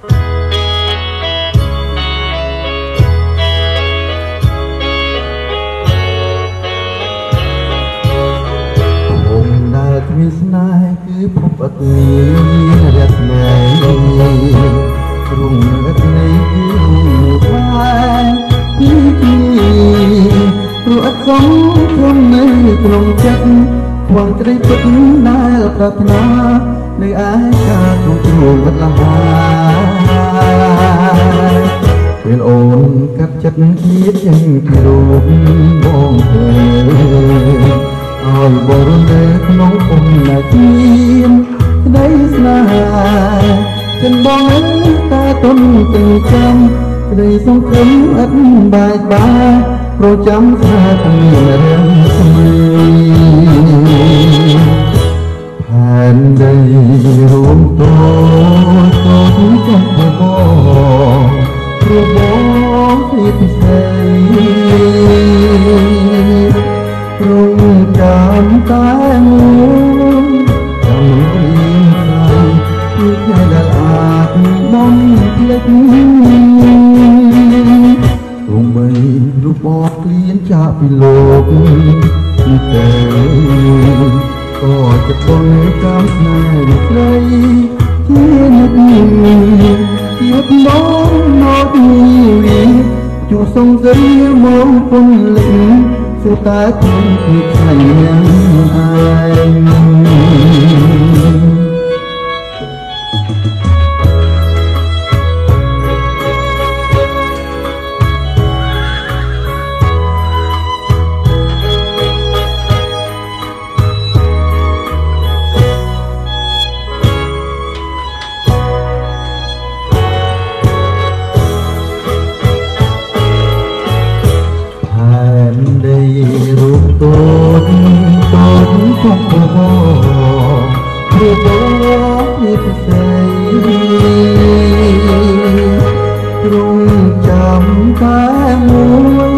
គ្មានស្នេហ៍គឺភពអត់មានរស្មីទ្រង់រស្មីគឺបានពីគ្នាព្រោះអត់សំក្នុងនៅក្នុងចិត្តវងត្រីពិតដែលប្រាថ្នានៅឯកាក្នុងជ្រុងវត្តលំហា ពេលអូនកាត់ចិត្តទៀតយ៉ាងពីរូបបងទៅឲ្យបរនៅក្នុងពុំណាជាក្តីស្នេហាចិនបងអើតាទុនទាំងចាំក្តីសង្ឃឹមឥតបាយបាប្រចាំថាតែមានរឿងស្មី ពិសេសព្រមចាំតែមួយចាំរៀនស្័យពីថ្ងៃដែលអាចបំភ្លេចទោះបីរូបបបគ្លៀនចាកពីលោកនេះទេក៏ចិត្តបងចាំស្នេហ៍ស្រីជានិតជាបងមកនេះ ជួសងស្រីមកពន្លឹងសួ គុកបព្រោះបងនេះពិសេសទ្រង់ចាំតែមួយ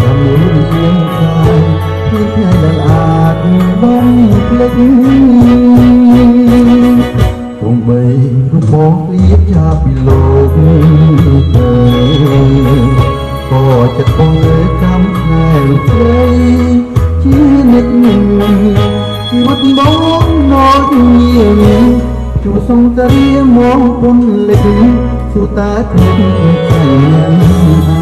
ចាំមួយរៀងខាយពីថ្ងៃដែលអាចបងភ្លេចទោះបីរូបបងព្រៀបចាពីលោកទៅក៏ចិត្តបង ជីវិតបងមកញាជួសងតារៀមកពុនលិចសុតាគ្មានខាញ់